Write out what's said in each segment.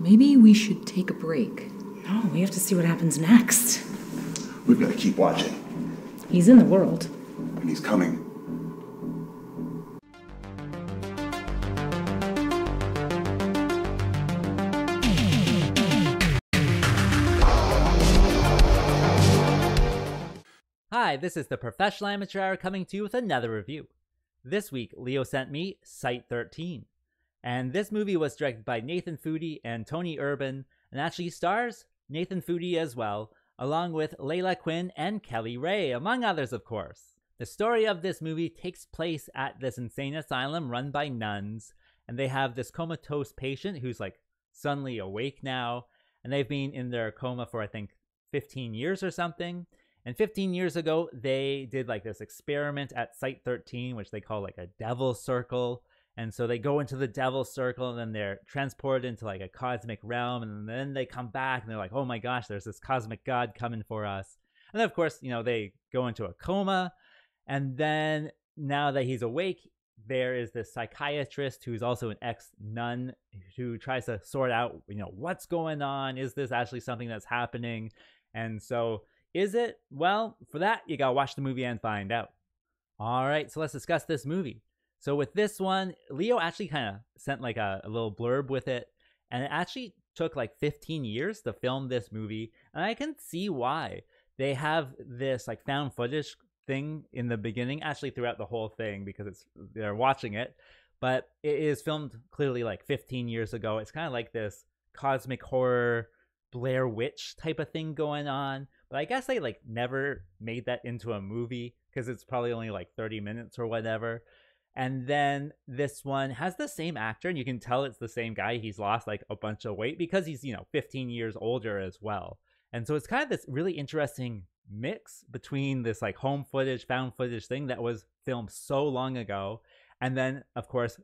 Maybe we should take a break. No, we have to see what happens next. We've got to keep watching. He's in the world. And he's coming. Hi, this is the Professional Amateur Hour coming to you with another review. This week, Leo sent me Site 13. And this movie was directed by Nathan Faudree and Tony Urban, and actually stars Nathan Faudree as well, along with Layla Quinn and Kelly Ray, among others, of course. The story of this movie takes place at this insane asylum run by nuns, and they have this comatose patient who's like suddenly awake now, and they've been in their coma for I think 15 years or something. And 15 years ago, they did like this experiment at Site 13, which they call like a devil circle. And so they go into the devil circle and then they're transported into like a cosmic realm. And then they come back and they're like, oh my gosh, there's this cosmic god coming for us. And then, of course, you know, they go into a coma. And then now that he's awake, there is this psychiatrist who's also an ex nun who tries to sort out, you know, what's going on? Is this actually something that's happening? And so is it? Well, for that, you gotta watch the movie and find out. All right, so let's discuss this movie. So with this one, Leo actually kind of sent like a, a, little blurb with it, and it actually took like 15 years to film this movie, and I can see why. They have this like found footage thing in the beginning, actually throughout the whole thing because it's they're watching it, but it is filmed clearly like 15 years ago. It's kind of like this cosmic horror Blair Witch type of thing going on but I guess they like never made that into a movie because it's probably only like 30 minutes or whatever. And then this one has the same actor, and you can tell it's the same guy. He's lost like a bunch of weight because he's, you know, 15 years older as well. And so it's kind of this really interesting mix between this like home footage, found footage thing that was filmed so long ago. And then, of course,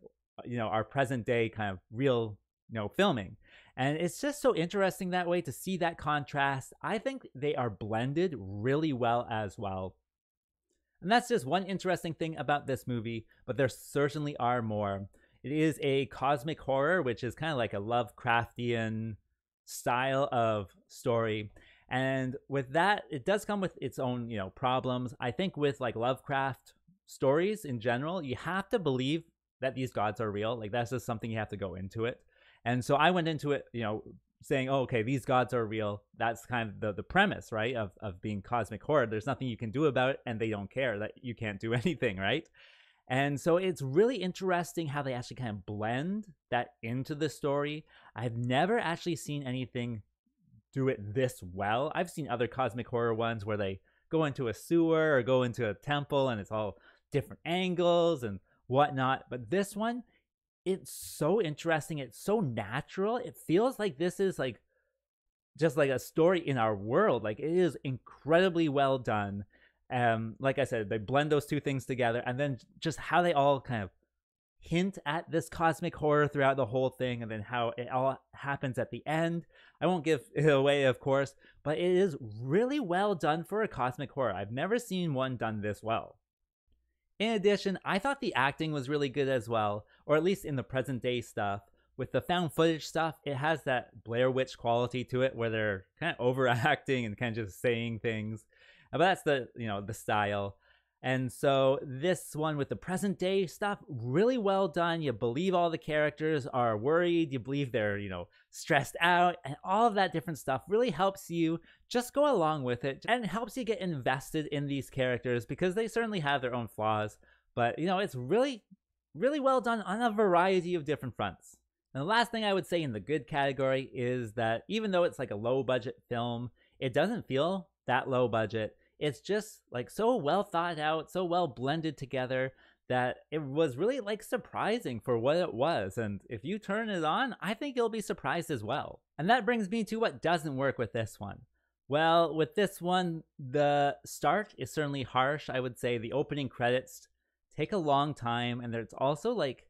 you know, our present day kind of real, you know, filming. And it's just so interesting that way to see that contrast. I think they are blended really well as well. And that's just one interesting thing about this movie, but there certainly are more. It is a cosmic horror, which is kind of like a Lovecraftian style of story. And with that, it does come with its own, you know, problems. I think with like Lovecraft stories in general, you have to believe that these gods are real. Like that's just something you have to go into it. And so I went into it, you know, saying, oh, okay, these gods are real. That's kind of the, the premise, right? Of, of being cosmic horror. There's nothing you can do about it, and they don't care that you can't do anything, right? And so it's really interesting how they actually kind of blend that into the story. I've never actually seen anything do it this well. I've seen other cosmic horror ones where they go into a sewer or go into a temple and it's all different angles and whatnot. But this one, it's so interesting. It's so natural. It feels like this is like just like a story in our world. Like it is incredibly well done. Um, like I said, they blend those two things together, and then just how they all kind of hint at this cosmic horror throughout the whole thing, and then how it all happens at the end. I won't give it away, of course, but it is really well done for a cosmic horror. I've never seen one done this well. In addition, I thought the acting was really good as well, or at least in the present day stuff. With the found footage stuff, it has that Blair Witch quality to it where they're kind of overacting and kind of just saying things. But that's the, you know, the style. And so this one with the present day stuff, really well done. You believe all the characters are worried. You believe they're, you know, stressed out and all of that different stuff really helps you just go along with it and helps you get invested in these characters because they certainly have their own flaws. But, you know, it's really, really well done on a variety of different fronts. And the last thing I would say in the good category is that even though it's like a low budget film, it doesn't feel that low budget it's just like so well thought out, so well blended together that it was really like surprising for what it was. And if you turn it on, I think you'll be surprised as well. And that brings me to what doesn't work with this one. Well, with this one, the start is certainly harsh. I would say the opening credits take a long time, and it's also like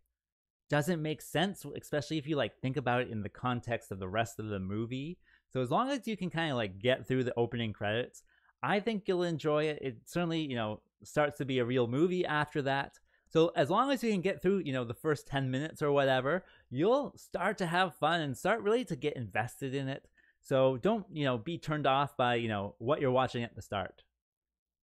doesn't make sense, especially if you like think about it in the context of the rest of the movie. So as long as you can kind of like get through the opening credits, I think you'll enjoy it. It certainly, you know, starts to be a real movie after that. So as long as you can get through, you know, the first 10 minutes or whatever, you'll start to have fun and start really to get invested in it. So don't, you know, be turned off by, you know, what you're watching at the start.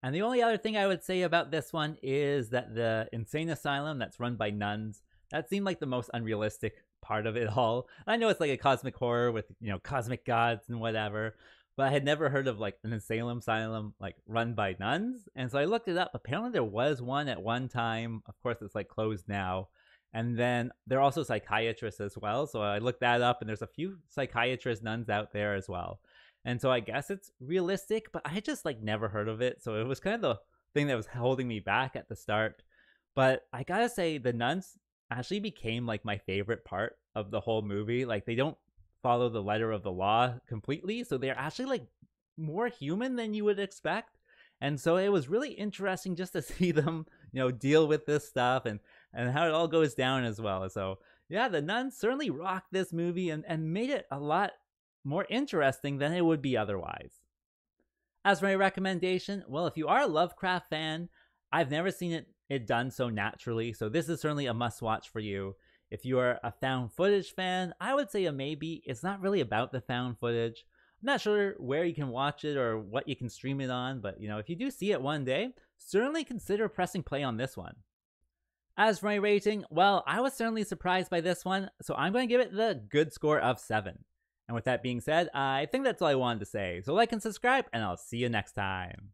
And the only other thing I would say about this one is that the insane asylum that's run by nuns, that seemed like the most unrealistic part of it all. I know it's like a cosmic horror with, you know, cosmic gods and whatever, but I had never heard of like an asylum asylum like run by nuns. And so I looked it up. Apparently there was one at one time. Of course it's like closed now. And then there are also psychiatrists as well. So I looked that up and there's a few psychiatrist nuns out there as well. And so I guess it's realistic, but I just like never heard of it. So it was kind of the thing that was holding me back at the start. But I gotta say, the nuns actually became like my favorite part of the whole movie. Like they don't follow the letter of the law completely, so they're actually like more human than you would expect. And so it was really interesting just to see them, you know, deal with this stuff and and how it all goes down as well. So yeah, the nuns certainly rocked this movie and, and made it a lot more interesting than it would be otherwise. As for my recommendation, well, if you are a Lovecraft fan, I've never seen it, it done so naturally, so this is certainly a must watch for you. If you are a found footage fan, I would say a maybe. It's not really about the found footage. I'm not sure where you can watch it or what you can stream it on, but you know, if you do see it one day, certainly consider pressing play on this one. As for my rating, well, I was certainly surprised by this one, so I'm going to give it the good score of 7. And with that being said, I think that's all I wanted to say. So like and subscribe, and I'll see you next time.